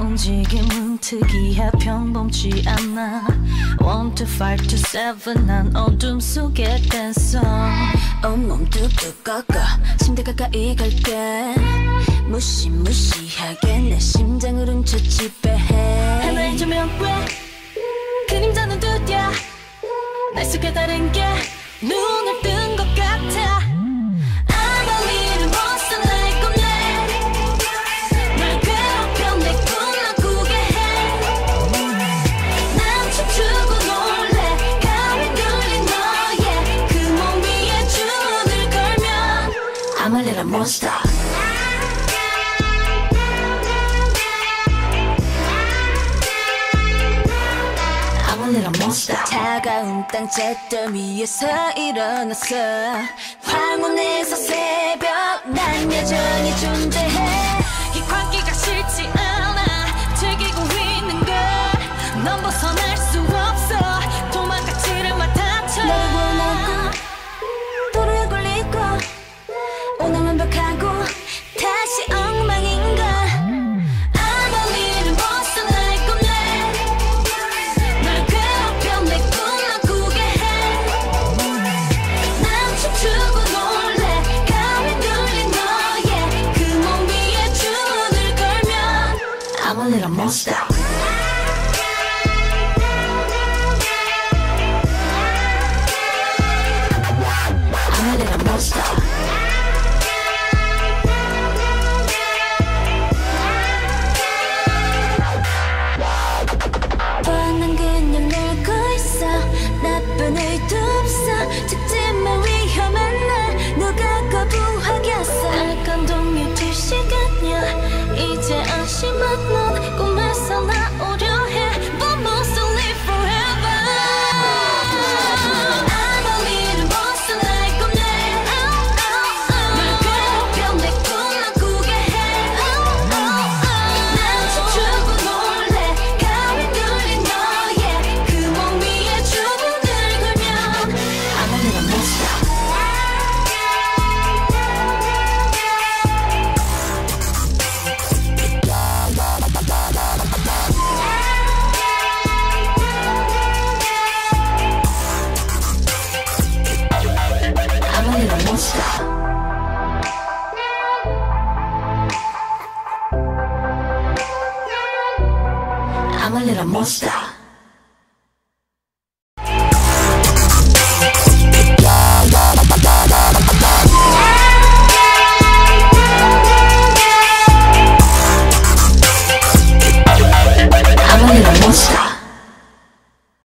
움직임은 특이해 평범치 않아. One to five to seven 난 어둠 속의 댄서. 온몸 뚝뚝 꺾어 침대 가까이 갈게. 무시무시하게 내 심장을 훔쳐 지배해. 하나의 조명 왜 그림자는 두드려 날 속에 다른 게 눈을 뜬 a monster. 차가운 땅 잿더미 위에서 일어났어. 황혼에서 새벽 난 여전히 존재해. 이 광기가 싫지 않아. 즐기고 있는 걸넌 벗어날 수 없어 little monster I'm a little monster 뻔한 그냥 놀고 있어. 나쁜 의도 없어. 죽지만 위험한 날 누가 거부하겠어. 약간 동요될 시간이야. 이제 안심한 넌 꿈에 I'm a little monster